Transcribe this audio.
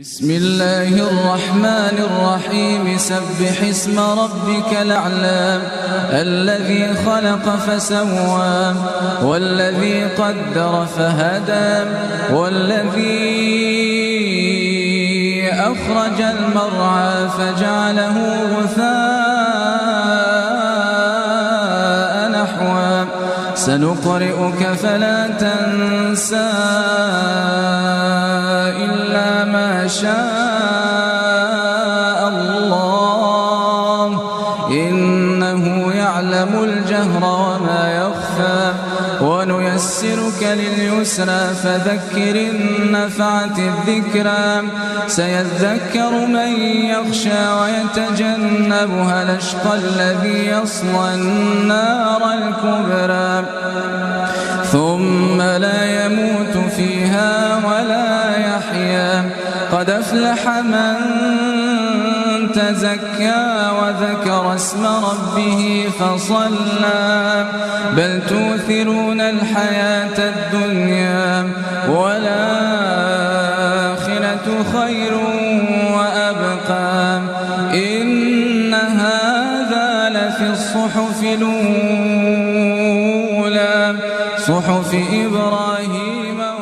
بسم الله الرحمن الرحيم. سبح اسم ربك الأعلى. الذي خلق فسوى. والذي قدر فهدى. والذي أخرج المرعى فجعله غثاء نحوا سنقرئك فلا تنسى. شاء الله. إنه يعلم الجهر وما يخفى. ونيسرك لليسرى فذكر النفعة الذكرى. سيذكر من يخشى ويتجنبها الأشقى الذي يصلى النار الكبرى. ثم لا يموت فيها ولا قد أفلح من تزكى وذكر اسم ربه فصلى. بل توثرون الحياة الدنيا والآخرة خير وأبقى. إن هذا لفي الصحف الأولى. صحف إبراهيم